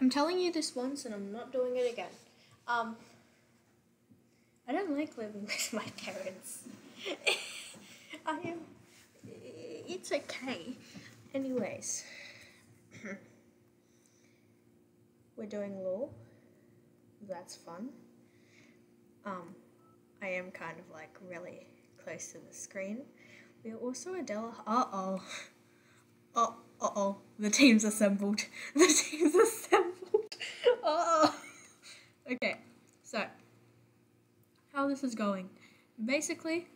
I'm telling you this once and I'm not doing it again. Um, I don't like living with my parents. I am. It's okay. Anyways, we're doing law. That's fun. Um, I am kind of like really close to the screen. We are also Adella. Uh oh. Uh uh oh. The team's assembled. The team's assembled. Uh oh. Okay, so how this is going. Basically,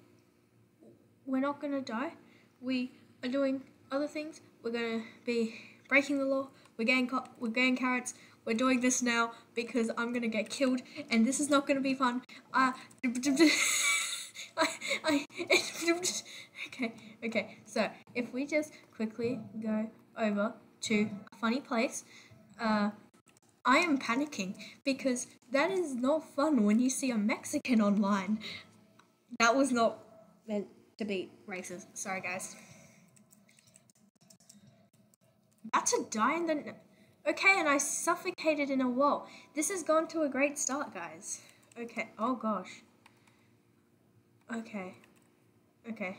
we're not gonna die. We are doing other things. We're gonna be breaking the law. We're getting we're getting carrots. We're doing this now because I'm gonna get killed, and this is not gonna be fun. Uh, I, I, okay, okay. So if we just quickly go over to a funny place, uh, I am panicking because that is not fun when you see a Mexican online. That was not meant to be racist. Sorry, guys. About to die in the. Okay, and I suffocated in a wall. This has gone to a great start, guys. Okay. Oh gosh. Okay. Okay.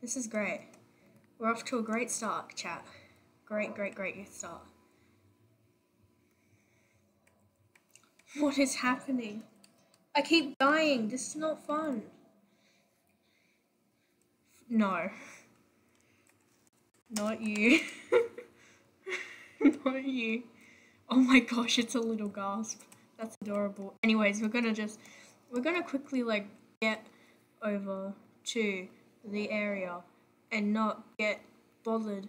This is great. We're off to a great start, chat. Great, great, great start. What is happening? I keep dying. This is not fun. No. Not you. not you. Oh my gosh, it's a little gasp. That's adorable. Anyways, we're gonna just, we're gonna quickly like get over to the area and not get bothered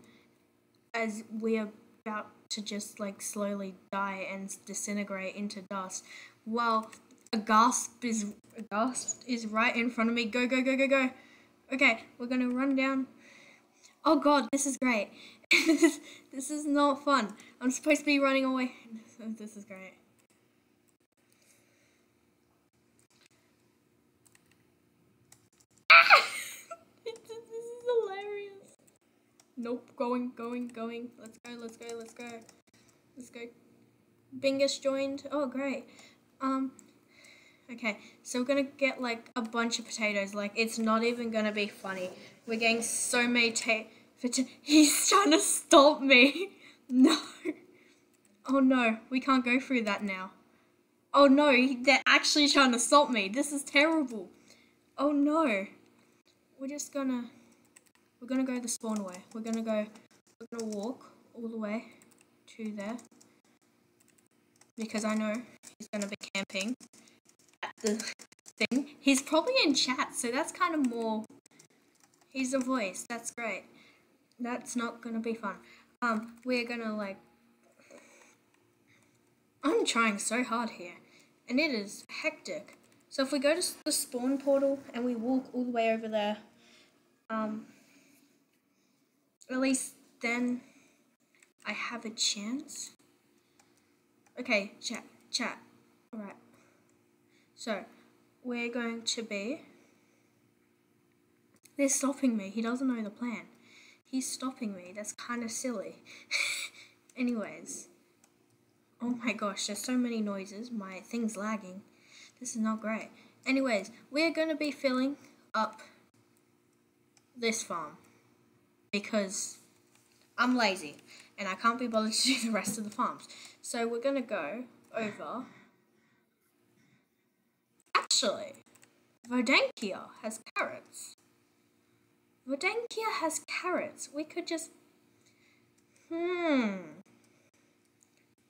as we're about to just like slowly die and disintegrate into dust. While a gasp is a gasp is right in front of me. Go go go go go. Okay we're gonna run down. Oh god this is great. This, this is not fun. I'm supposed to be running away. This is great this is hilarious Nope, going, going, going. Let's go, let's go, let's go. Let's go. Bingus joined. Oh, great. Um, okay, so we're gonna get like a bunch of potatoes. Like, it's not even gonna be funny. We're getting so many ta- He's trying to stop me. No. Oh no, we can't go through that now. Oh no, they're actually trying to stop me. This is terrible. Oh no. We're just gonna... We're gonna go the spawn way. We're gonna go, we're gonna walk all the way to there. Because I know he's gonna be camping at the thing. He's probably in chat, so that's kind of more, he's a voice, that's great. That's not gonna be fun. Um, we're gonna like, I'm trying so hard here, and it is hectic. So if we go to the spawn portal and we walk all the way over there, um, at least then I have a chance. Okay, chat, chat. Alright. So, we're going to be... They're stopping me. He doesn't know the plan. He's stopping me. That's kind of silly. Anyways. Oh my gosh, there's so many noises. My thing's lagging. This is not great. Anyways, we're going to be filling up this farm because I'm lazy and I can't be bothered to do the rest of the farms. So we're going to go over. Actually, Vodankia has carrots. Vodankia has carrots. We could just. Hmm.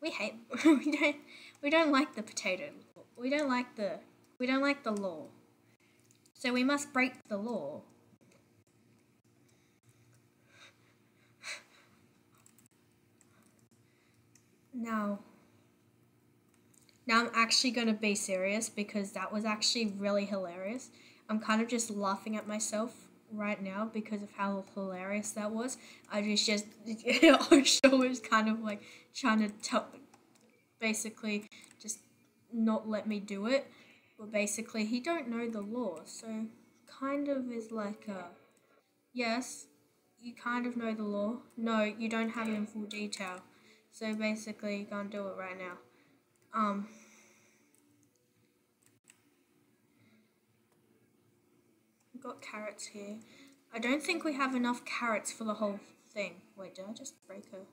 We hate. we don't. We don't like the potato. We don't like the. We don't like the law. So we must break the law. Now, now I'm actually going to be serious because that was actually really hilarious. I'm kind of just laughing at myself right now because of how hilarious that was. I just just our show was kind of like trying to tell, basically just not let me do it. But basically, he don't know the law, so kind of is like a yes, you kind of know the law. No, you don't have it in full detail. So basically, gonna do it right now. Um. Got carrots here. I don't think we have enough carrots for the whole thing. Wait, did I just break her?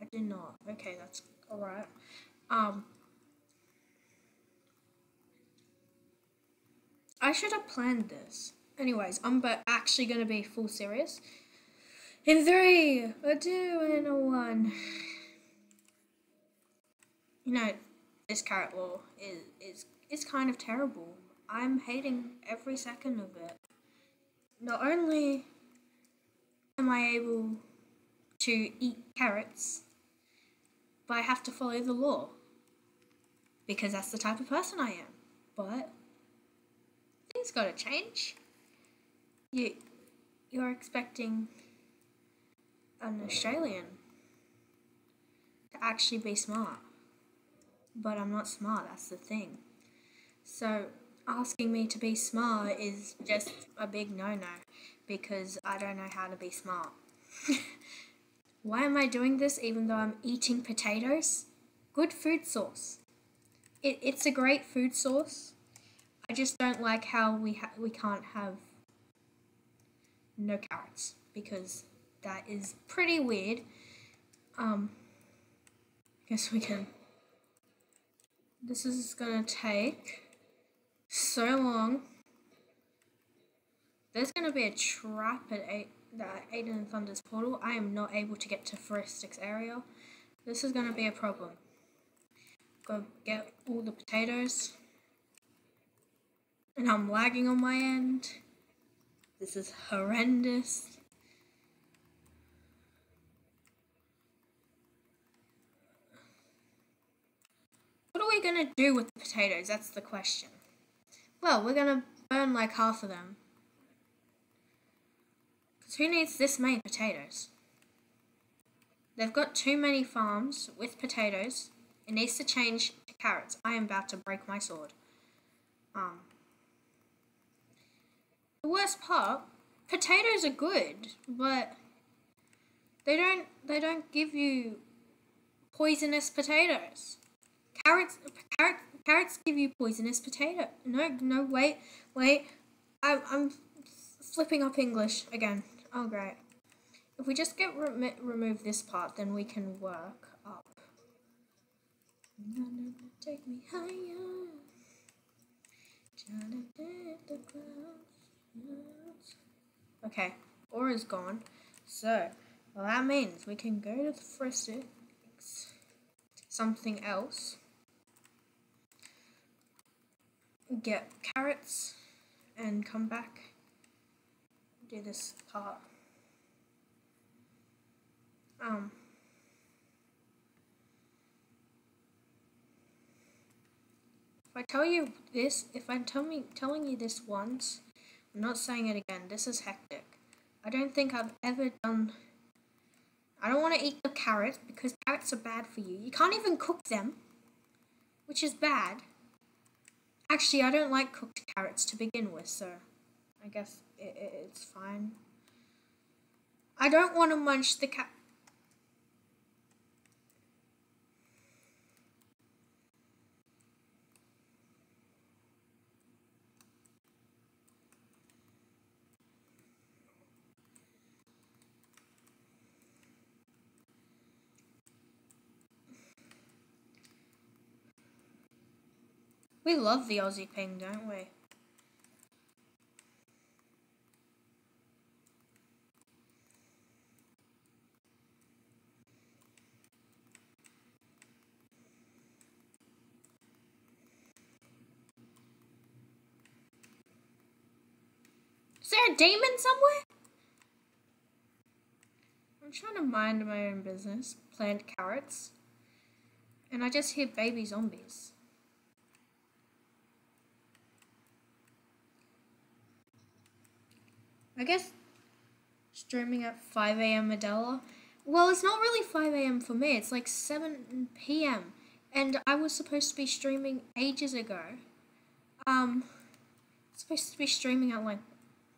I did not. Okay, that's alright. Um. I should have planned this. Anyways, I'm but actually gonna be full serious. In three, a two, and a one. You know, this carrot law is is is kind of terrible. I'm hating every second of it. Not only am I able to eat carrots, but I have to follow the law because that's the type of person I am. But things got to change. You you're expecting an Australian to actually be smart. But I'm not smart, that's the thing. So asking me to be smart is just a big no-no because I don't know how to be smart. Why am I doing this even though I'm eating potatoes? Good food source. It, it's a great food source. I just don't like how we we can't have no carrots because that is pretty weird. Um, I guess we can. This is gonna take so long. There's gonna be a trap at eight, the Aiden and Thunder's portal. I am not able to get to Forestic's area. This is gonna be a problem. Go get all the potatoes. And I'm lagging on my end. This is horrendous. What are going to do with the potatoes? That's the question. Well, we're going to burn like half of them. Because who needs this many potatoes? They've got too many farms with potatoes. It needs to change to carrots. I am about to break my sword. Um, the worst part, potatoes are good, but they don't they don't give you poisonous potatoes. Carrots carrot, carrots give you poisonous potato. No, no, wait, wait. I'm I'm flipping up English again. Oh great. If we just get rem remove this part, then we can work up. Take me higher. Okay, is gone. So, well, that means we can go to the first something else. Get carrots and come back. Do this part. Um. If I tell you this, if I'm tell me, telling you this once, I'm not saying it again. This is hectic. I don't think I've ever done... I don't want to eat the carrots because carrots are bad for you. You can't even cook them, which is bad. Actually, I don't like cooked carrots to begin with, so I guess it, it, it's fine. I don't want to munch the cat. We love the Aussie ping, don't we? Is there a demon somewhere? I'm trying to mind my own business, plant carrots, and I just hear baby zombies. I guess streaming at 5 a.m. Adella. Well, it's not really 5 a.m. for me. It's like 7 p.m. And I was supposed to be streaming ages ago. Um, supposed to be streaming at like,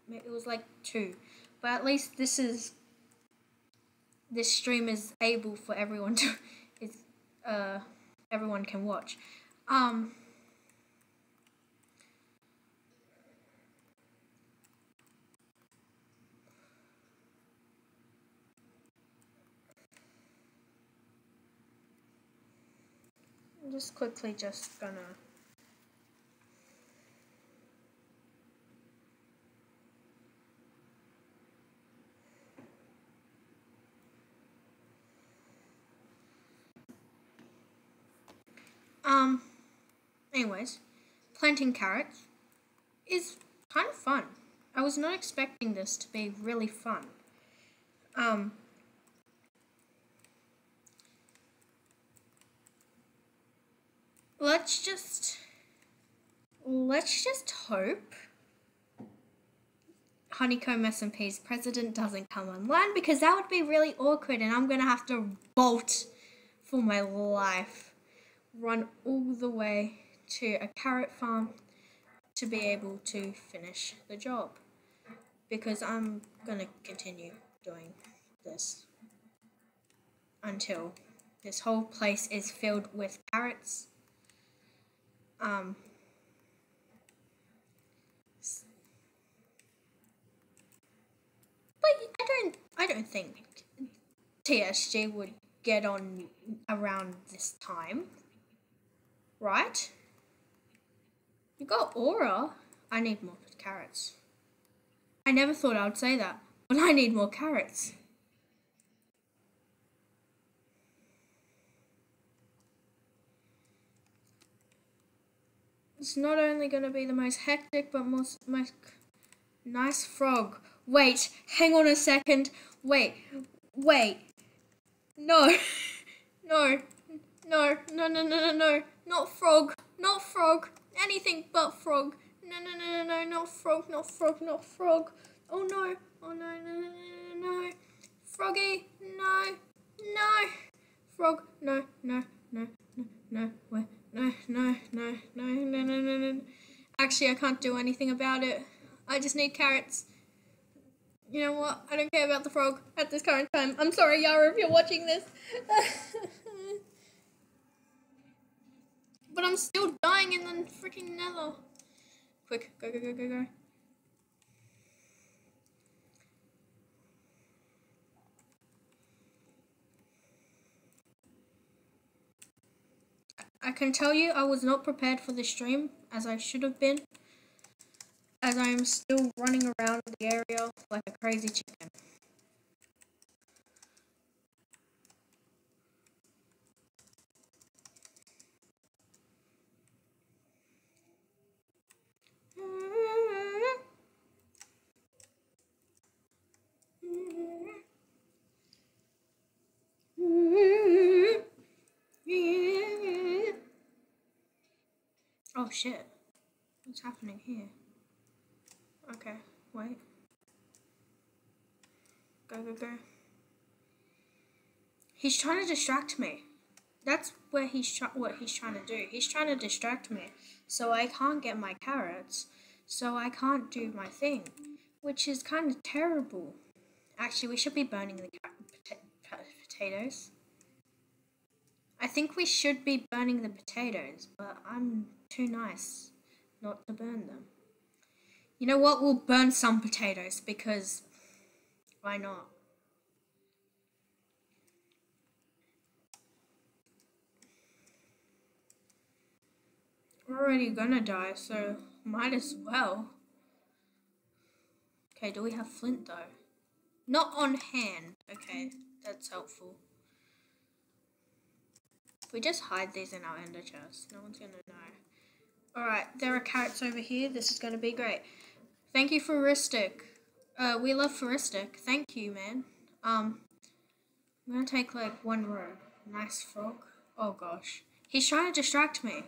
it was like 2. But at least this is this stream is able for everyone to is uh everyone can watch. Um just quickly just gonna Um, anyways, planting carrots is kind of fun. I was not expecting this to be really fun. Um, let's just let's just hope Honeycomb SMP's president doesn't come online because that would be really awkward and I'm gonna have to bolt for my life run all the way to a carrot farm to be able to finish the job because I'm going to continue doing this until this whole place is filled with carrots. Um, but I don't I don't think TSG would get on around this time right? You got aura. I need more carrots. I never thought I would say that, but I need more carrots. It's not only going to be the most hectic, but most, most nice frog. Wait, hang on a second. Wait, wait. No, no, no, no, no, no, no, no. Not frog. Not frog. Anything but frog. No, no, no, no, no, not frog, not frog, not frog. Oh no. Oh no, no, no, no, no. Froggy, no, no. Frog, no, no, no, no, no, wait, no, no, no, no, no, no, no, no. Actually, I can't do anything about it. I just need carrots. You know what? I don't care about the frog at this current time. I'm sorry, Yara, if you're watching this. But I'm still dying in the freaking nether. Quick, go, go, go, go, go. I can tell you I was not prepared for this stream as I should have been as I am still running around the area like a crazy chicken. Oh shit. What's happening here? Okay, wait. Go, go, go. He's trying to distract me. That's where he's what he's trying to do. He's trying to distract me. So I can't get my carrots. So I can't do my thing. Which is kind of terrible. Actually, we should be burning the potatoes. I think we should be burning the potatoes, but I'm too nice not to burn them. You know what? We'll burn some potatoes because why not? We're already gonna die, so might as well. Okay, do we have flint though? Not on hand. Okay, that's helpful. We just hide these in our ender chest, no one's gonna know. Alright, there are carrots over here. This is going to be great. Thank you, Furistic. Uh, we love Furistic. Thank you, man. Um, I'm going to take, like, one row. Nice frog. Oh, gosh. He's trying to distract me.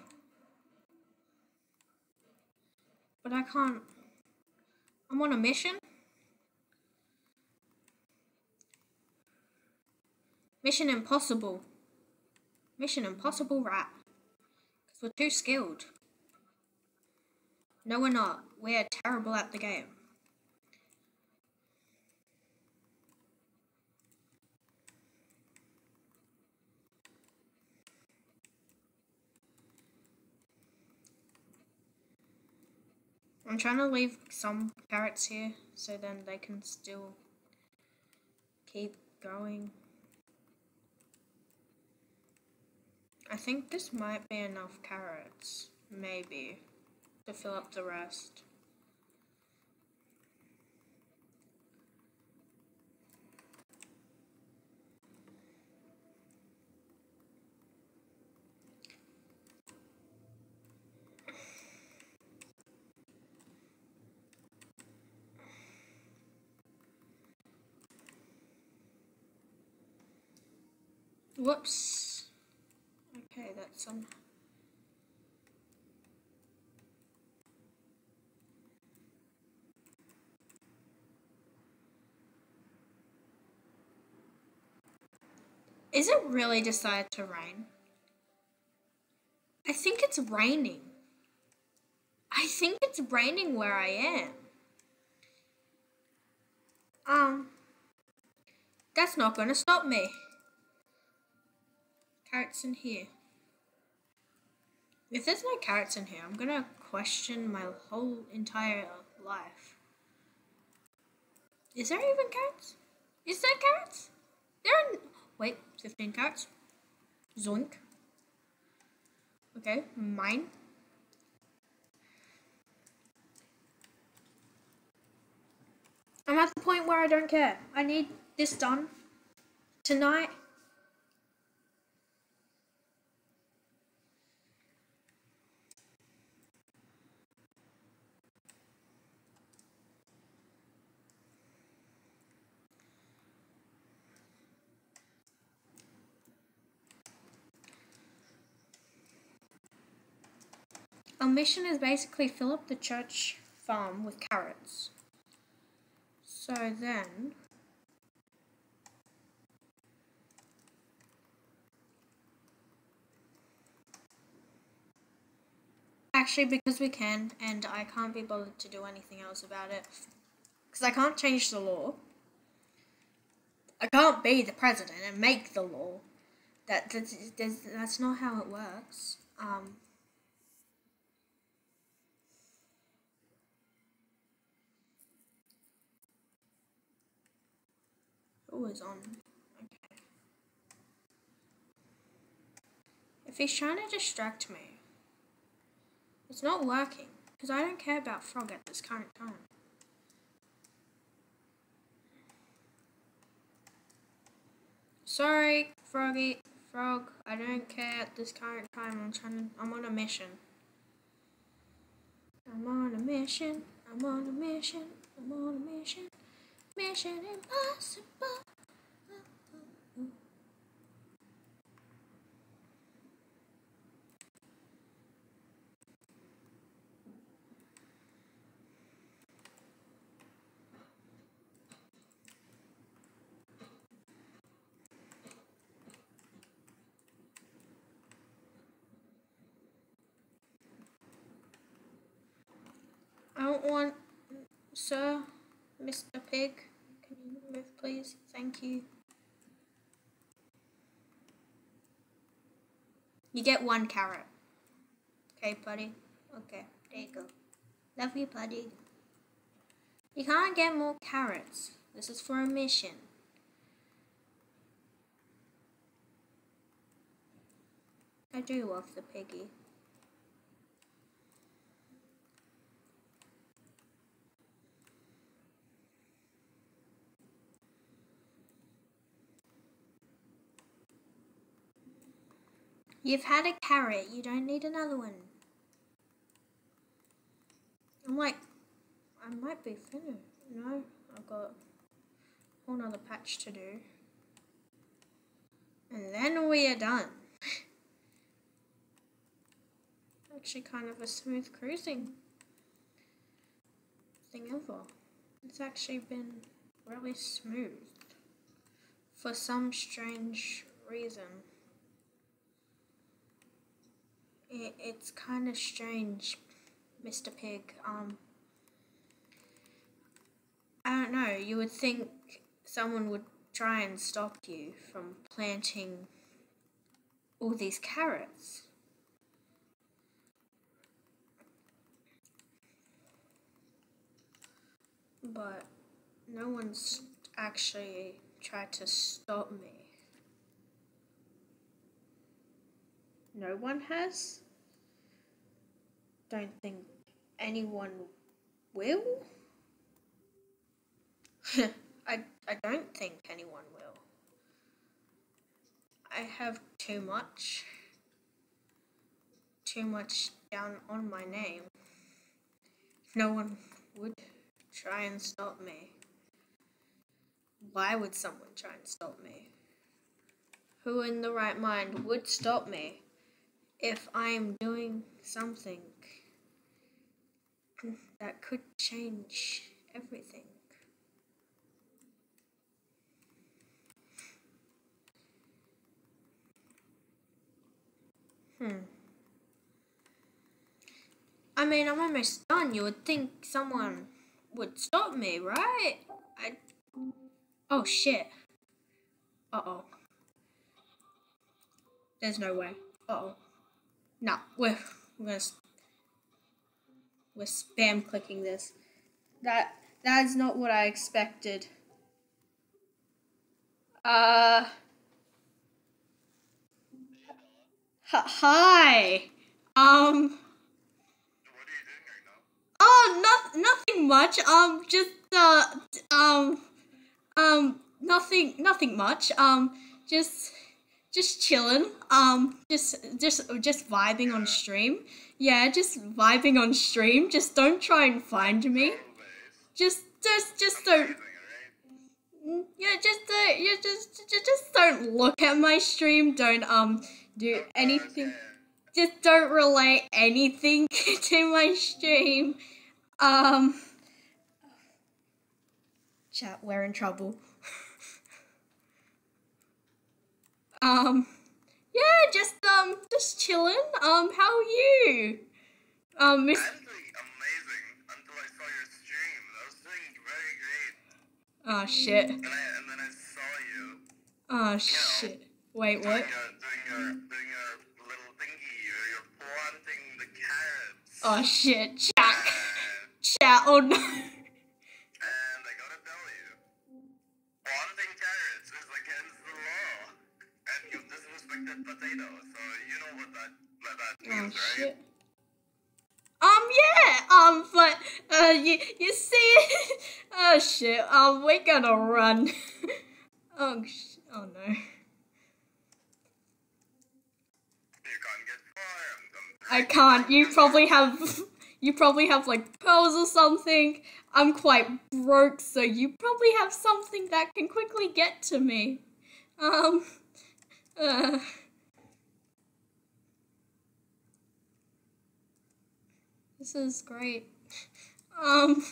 But I can't... I'm on a mission. Mission impossible. Mission impossible rat. Because we're too skilled. No, we're not. We're terrible at the game. I'm trying to leave some carrots here so then they can still keep going. I think this might be enough carrots. Maybe to fill up the rest. Whoops. Okay, that's some. Is it really decided to rain? I think it's raining. I think it's raining where I am. Um, that's not going to stop me carrots in here. If there's no carrots in here, I'm gonna question my whole entire life. Is there even carrots? Is there carrots? There are... Wait, 15 carrots. Zoink. Okay, mine. I'm at the point where I don't care. I need this done tonight. Mission is basically fill up the church farm with carrots. So then, actually because we can and I can't be bothered to do anything else about it because I can't change the law. I can't be the president and make the law. That that's, that's not how it works. Um, was on. Okay. If he's trying to distract me, it's not working because I don't care about Frog at this current time. Sorry, Froggy, Frog, I don't care at this current time. I'm trying to, I'm on a mission. I'm on a mission. I'm on a mission. I'm on a mission. Mission Impossible. I don't want, sir. Mr. Pig, can you move please? Thank you. You get one carrot. Okay, buddy? Okay, there you go. Love you, buddy. You can't get more carrots. This is for a mission. I do love the piggy. You've had a carrot, you don't need another one. I'm like, I might be finished. No, I've got a whole nother patch to do. And then we are done. Actually kind of a smooth cruising thing ever. It's actually been really smooth for some strange reason it, it's kind of strange, Mr. Pig. Um, I don't know. You would think someone would try and stop you from planting all these carrots. but no one's actually tried to stop me. No one has? Don't think anyone will? I, I don't think anyone will. I have too much, too much down on my name. No one would try and stop me. Why would someone try and stop me? Who in the right mind would stop me if I am doing something that could change everything? Hmm. I mean, I'm almost done. You would think someone would stop me, right? I. Oh shit. Uh oh. There's no way. Uh oh. No, we're we're gonna we're spam clicking this. That that's not what I expected. Uh. Hi. Um. Oh, not nothing much. Um, just uh, um, um, nothing, nothing much. Um, just, just chilling. Um, just, just, just vibing on stream. Yeah, just vibing on stream. Just don't try and find me. Just, just, just don't. Yeah, just, uh, yeah, just, just, just don't look at my stream. Don't um do anything. Just don't relate anything to my stream. Um. Chat, we're in trouble. um. Yeah, just um, just chilling. Um, how are you? Um, Miss. I'm amazing until I saw your stream. I was doing very great. Oh shit. And, I, and then I saw you Oh shit. Wait, doing what? your, doing your, doing your little thingy. You're, you're planting the carrots. Oh shit. Chat. Chat. Oh no. disrespected potatoes, so you know what that, what that Oh means, right? shit. Um yeah. Um, but uh, you you see, oh shit. Um, we're gonna run. oh sh- Oh no. You can't get far. I'm, I'm I can't. You probably have. You probably have like pearls or something. I'm quite broke, so you probably have something that can quickly get to me. Um. Uh. This is great. Um.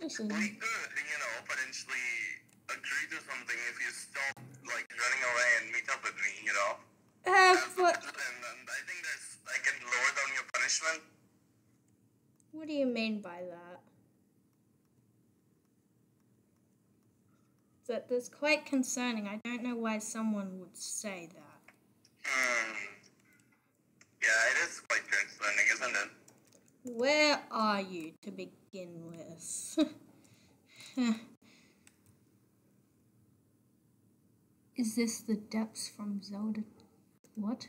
This is. We could, you know, potentially agree to something if you stop, like, running away and meet up with me, you know? Uh, And, but and, and I think there's, I can lower down your punishment. what do you mean by that? That that's quite concerning. I don't know why someone would say that. Hmm. Yeah, it is quite concerning, isn't it? Where are you to begin with? Is this the depths from Zelda? What?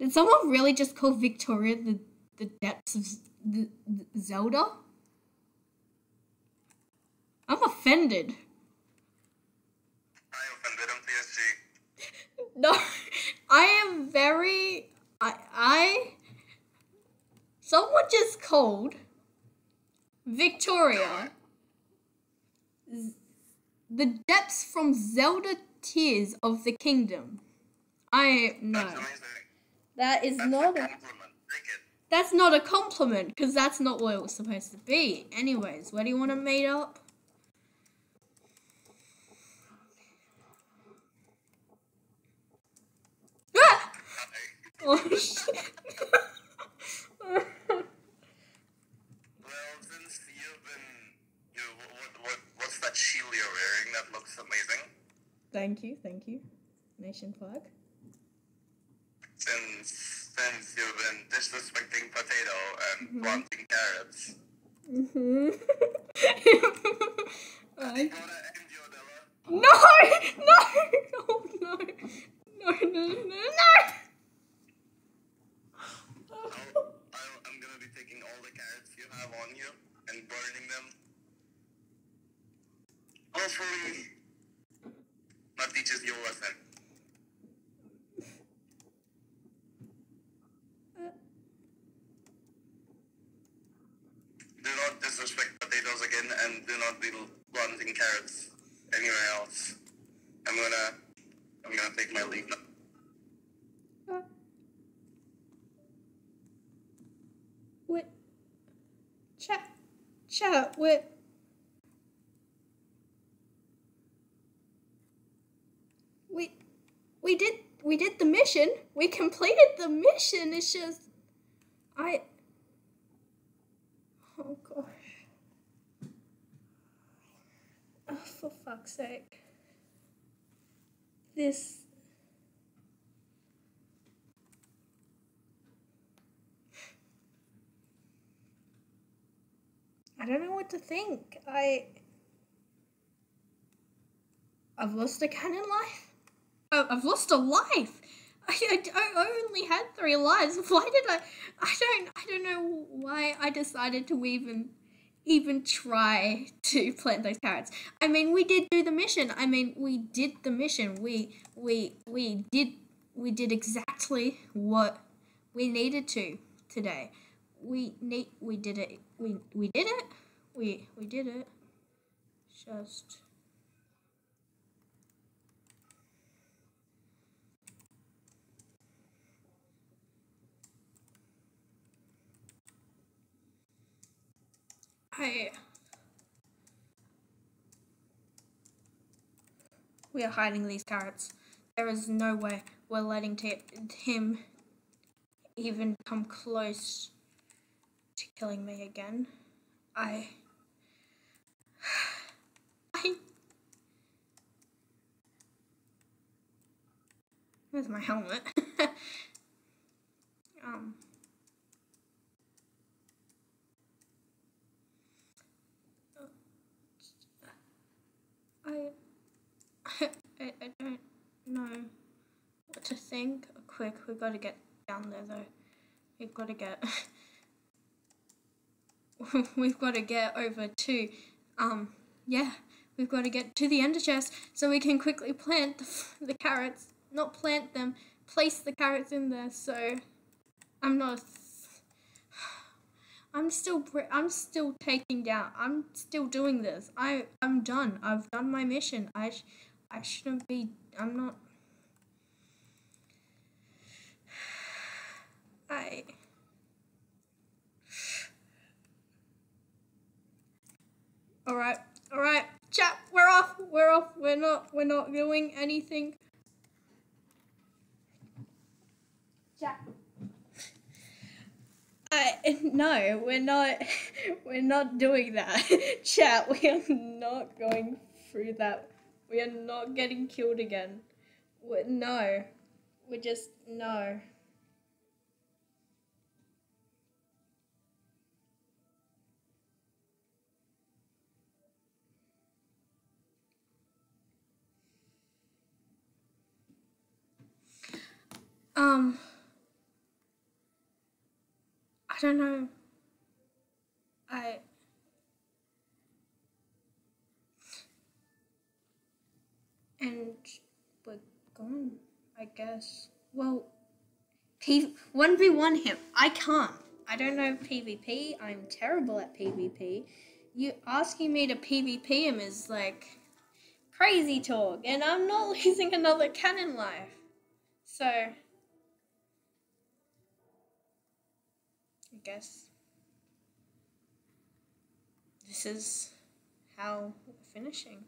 Did someone really just call Victoria the, the depths of the, the Zelda? I'm offended. I offended him, TSG. No, I am very. I. I. Someone just called Victoria the depths from Zelda Tears of the Kingdom. I. No. That's amazing. That is That's not a a. That's not a compliment, because that's not what it was supposed to be. Anyways, where do you want to meet up? Ah! Oh shit. Well, since you've been, you, what, what, what's that shield thank you, thank you. Nation flag. Since since you've been disrespecting potato and planting carrots. Mm-hmm. I... gotta end your Della. No! No! Oh no! No, no, no, no! I'll, I'll, I'm gonna be taking all the carrots you have on you and burning them. Hopefully, that teaches you a lesson. Do not disrespect potatoes again and do not be planting carrots anywhere else. I'm gonna, I'm gonna take my leave now. Uh, Wait. Chat. Chat. Wait. We, we did, we did the mission. We completed the mission. It's just, I. Oh gosh. Oh, for fuck's sake. This. I don't know what to think. I. I've lost a canon life. Oh, I've lost a life. I, I, only had three lives. Why did I? I don't. I don't know why I decided to even, even try to plant those carrots. I mean, we did do the mission. I mean, we did the mission. We we we did we did exactly what we needed to today. We need we did it. We we did it. We we did it. Just. I. We are hiding these carrots. There is no way we're letting him even come close to killing me again. I. I. Where's my helmet? um. I, I, I don't know what to think. Quick, we've got to get down there though. We've got to get. we've got to get over to, um, yeah, we've got to get to the ender chest so we can quickly plant the, the carrots. Not plant them, place the carrots in there. So, I'm not. I'm still I'm still taking down. I'm still doing this. I I'm done. I've done my mission. I sh- I shouldn't be. I'm not. I. All right. All right. Chat. We're off. We're off. We're not. We're not doing anything. Chat. I no, we're not. We're not doing that. Chat. We are not going through that. We are not getting killed again. we no, we're just no. Um. I don't know. I. And we're gone, I guess. Well, P one v one him. I can't. I don't know PvP. I'm terrible at PvP. You asking me to PvP him is like crazy talk, and I'm not losing another canon life. So. Guess this is how we're finishing.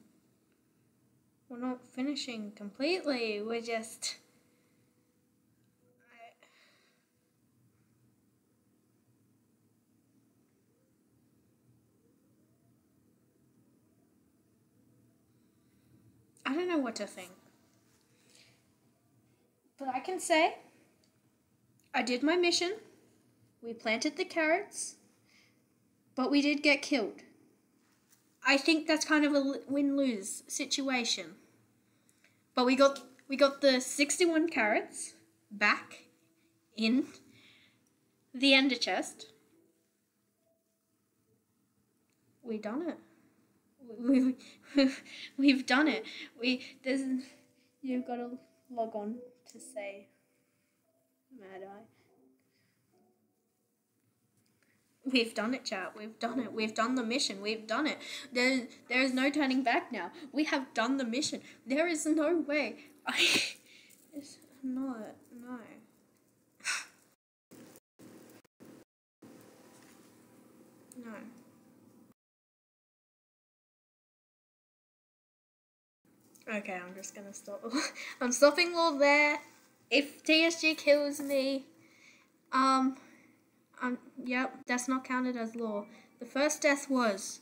We're not finishing completely, we're just. I, I don't know what to think. But I can say I did my mission. We planted the carrots, but we did get killed. I think that's kind of a win lose situation. But we got we got the 61 carrots back in the ender chest. We done it. We, we, we've done it. We there's you've got to log on to say Mad Eye. We've done it, chat. We've done it. We've done the mission. We've done it. There, there is no turning back now. We have done the mission. There is no way. I, it's not. No. No. Okay, I'm just gonna stop. I'm stopping all there. If TSG kills me, um, um, yep, that's not counted as lore. The first death was.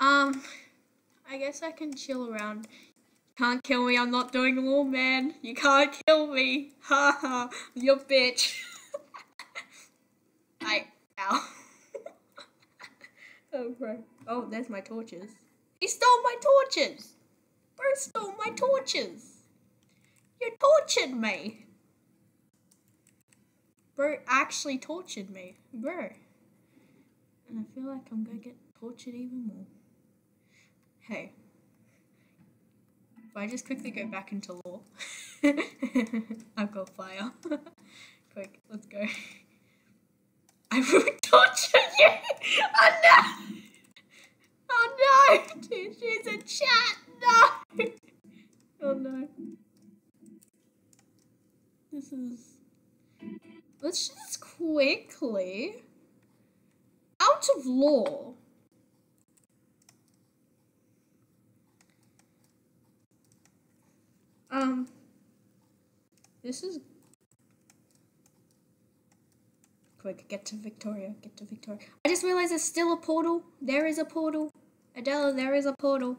Um, I guess I can chill around. Can't kill me, I'm not doing lore, man. You can't kill me. Ha ha, you bitch. I, ow. oh. Oh, there's my torches. He stole my torches! Bro stole my torches! You tortured me! Bro actually tortured me. Bro. And I feel like I'm gonna get tortured even more. Hey. If I just quickly go back into lore. I've got fire. Quick, let's go. I will torture you! Oh no! Oh no! She's a chat! No! Oh no. This is. Let's just quickly. Out of lore. Um. This is. Quick, get to Victoria. Get to Victoria. I just realized there's still a portal. There is a portal. Adella, there is a portal.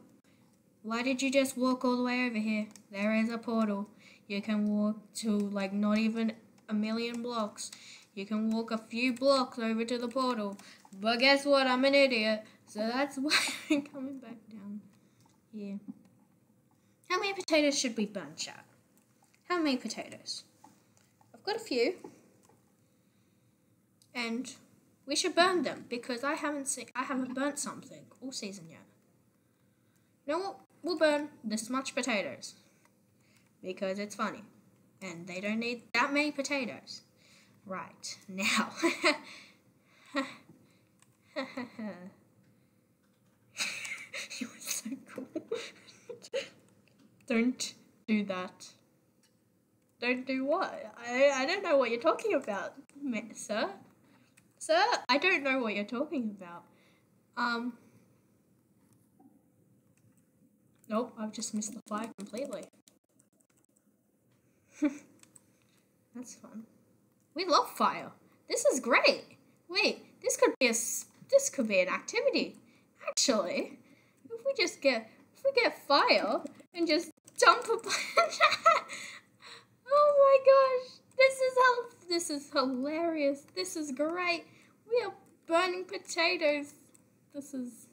Why did you just walk all the way over here? There is a portal. You can walk to like not even a million blocks. You can walk a few blocks over to the portal. But guess what? I'm an idiot. So that's why I'm coming back down here. How many potatoes should we burn, chat? How many potatoes? I've got a few. And we should burn them because I haven't seen, I haven't burnt something all season yet. What? We'll burn this much potatoes because it's funny and they don't need that many potatoes. Right now. you were so cool. don't do that. Don't do what? I, I don't know what you're talking about, sir. Sir, I don't know what you're talking about. Um. Nope, I've just missed the fire completely. That's fun. We love fire. This is great. Wait, this could be a this could be an activity. Actually, if we just get if we get fire and just dump a bunch. oh my gosh, this is this is hilarious. This is great. We are burning potatoes. This is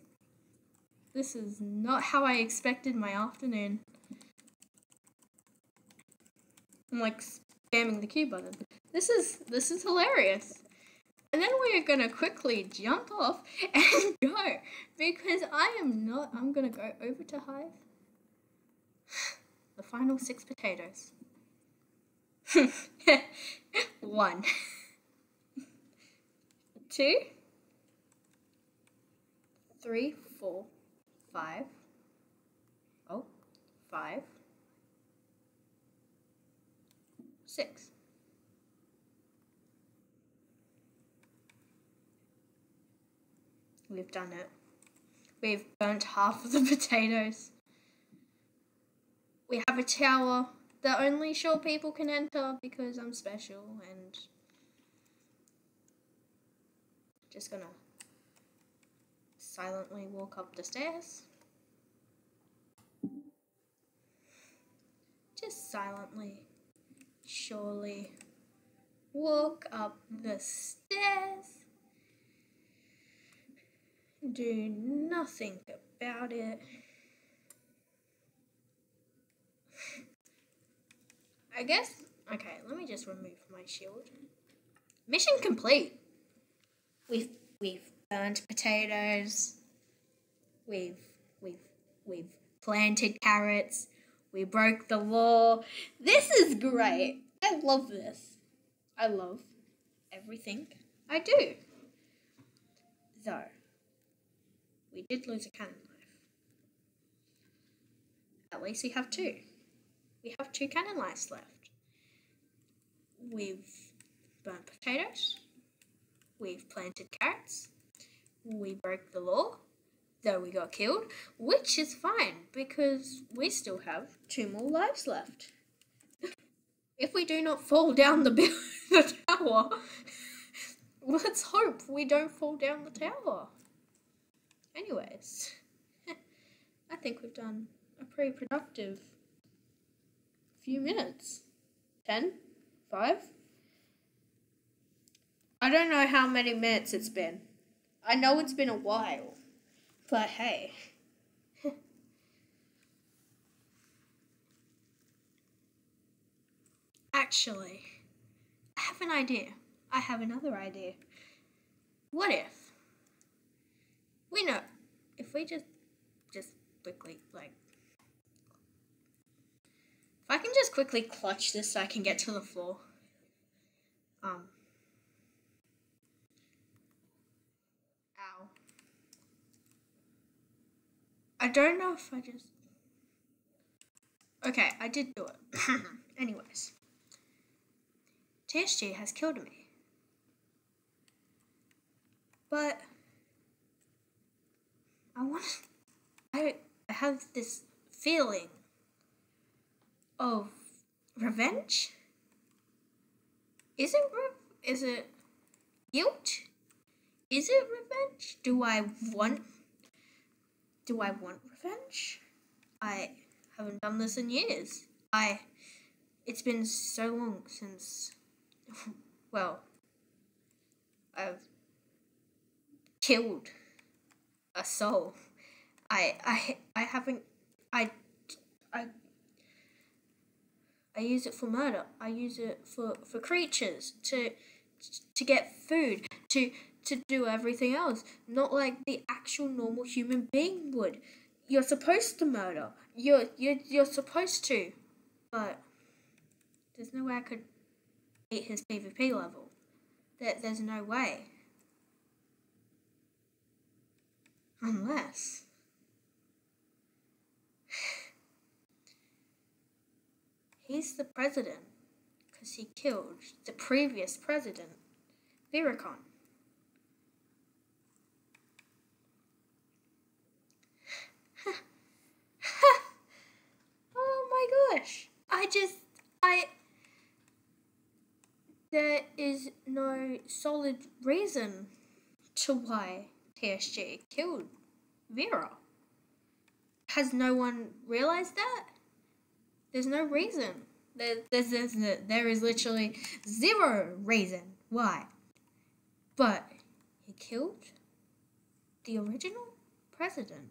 this is not how I expected my afternoon. I'm like spamming the Q button. This is this is hilarious. And then we are gonna quickly jump off and go because I am not. I'm gonna go over to Hive. The final six potatoes. One. Two. Three, four, five. Oh, five. Six. We've done it. We've burnt half of the potatoes. We have a tower that only short people can enter because I'm special and just gonna silently walk up the stairs. just silently, surely walk up the stairs. Do nothing about it. I guess, okay, let me just remove my shield. Mission complete. We've, we've burned potatoes. We've, we've, we've planted carrots. We broke the law. This is great. I love this. I love everything I do. Though, we did lose a canon knife. At least we have two. We have two canon knives left. We've burnt potatoes. We've planted carrots. We broke the law though we got killed, which is fine because we still have two more lives left. If we do not fall down the, the tower, let's hope we don't fall down the tower. Anyways, I think we've done a pretty productive few minutes. Ten? Five? I don't know how many minutes it's been. I know it's been a while. But hey. Actually, I have an idea. I have another idea. What if we know if we just just quickly like if I can just quickly clutch this so I can get to the floor. Um I don't know if I just. Okay, I did do it. Anyways, TSG has killed me. But I want I I have this feeling of revenge. Is it re- is it guilt? Is it revenge? Do I want do I want revenge? I haven't done this in years. I. It's been so long since. Well, I've killed a soul. I I I haven't I I I use it for murder. I use it for for creatures to to get food to to do everything else, not like the actual normal human being would. You're supposed to murder. You're you're you're supposed to, but there's no way I could beat his PvP level. There, there's no way. Unless. He's the president because he killed the previous president, Viracon. Gosh. I just, I, there is no solid reason to why TSG killed Vera. Has no one realized that? There's no reason. There, there's, there's, there is literally zero reason why. But he killed the original president.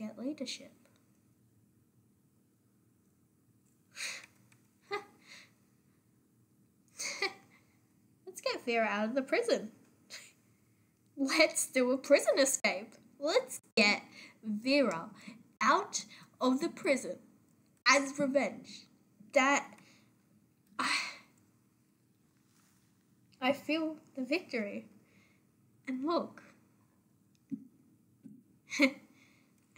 Get leadership. Let's get Vera out of the prison. Let's do a prison escape. Let's get Vera out of the prison as revenge. That. I, I feel the victory. And look.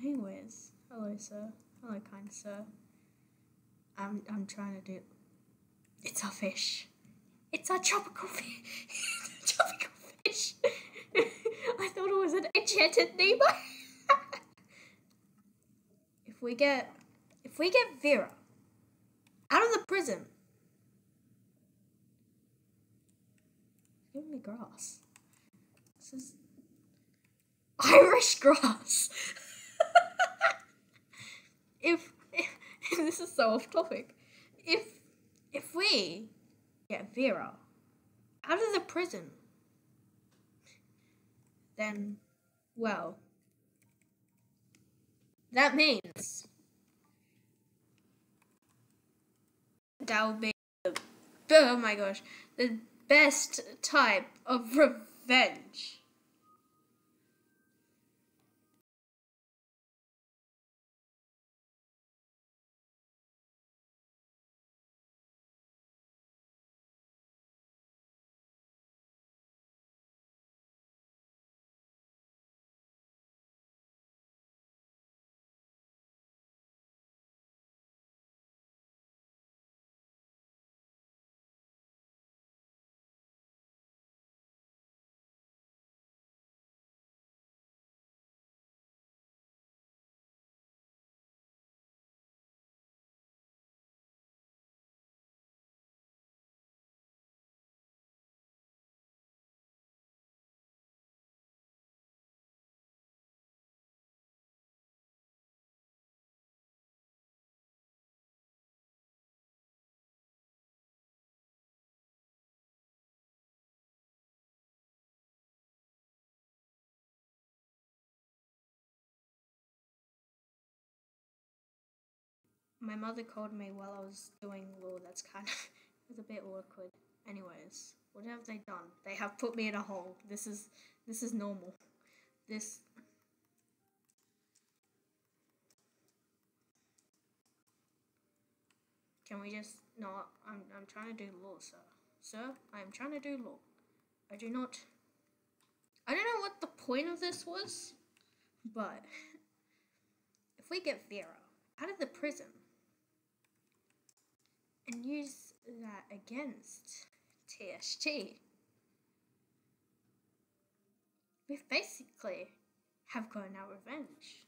Anyways, hello, sir. Hello, kind sir. I'm I'm trying to do. It's a fish. It's a tropical fish. tropical fish. I thought it was an enchanted Nemo. if we get, if we get Vera out of the prison, give me grass. This is Irish grass. so off topic. If if we get Vera out of the prison, then well, that means that will be the oh my gosh the best type of revenge. My mother called me while I was doing lore. That's kind of was a bit awkward. Anyways, what have they done? They have put me in a hole. This is this is normal. This Can we just no I'm I'm trying to do lore, sir. Sir, I am trying to do lore. I do not I don't know what the point of this was, but if we get Vera out of the prison and use that against TSG, we've basically have gotten our revenge.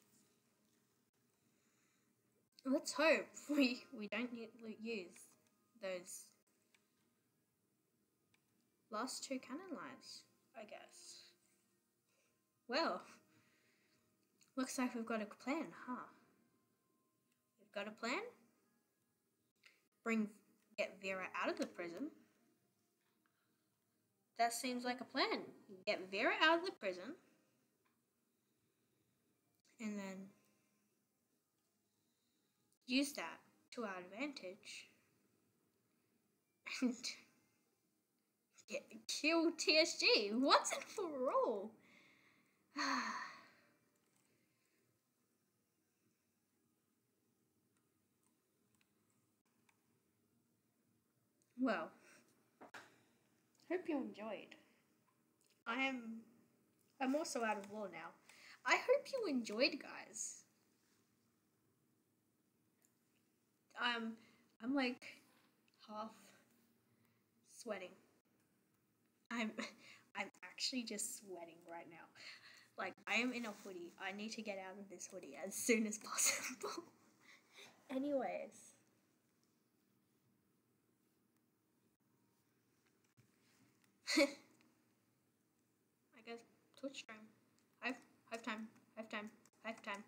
Let's hope we, we don't use those last two canon lives, I guess. Well, looks like we've got a plan, huh? We've got a plan? Bring, get Vera out of the prison. That seems like a plan. Get Vera out of the prison. And then use that to our advantage. And get kill TSG once and for all. Ah. Well, hope you enjoyed. I am I'm also out of lore now. I hope you enjoyed, guys. I'm I'm like half sweating. I'm I'm actually just sweating right now. Like, I am in a hoodie. I need to get out of this hoodie as soon as possible. Anyways. I guess Twitch time. I've have time. Have time. Have time.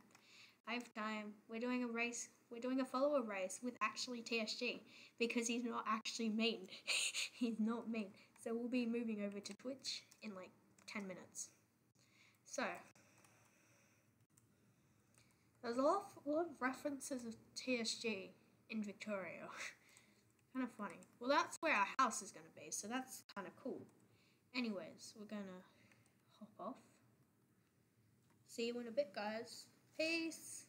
I have time. We're doing a race. We're doing a follower race with actually TSG because he's not actually mean. he's not mean. So we'll be moving over to Twitch in like 10 minutes. So, there's a lot, of, a lot of references of TSG in Victoria. kind of funny. Well, that's where our house is going to be, so that's kind of cool. Anyways, we're going to hop off. See you in a bit, guys. Peace.